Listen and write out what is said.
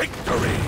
victory!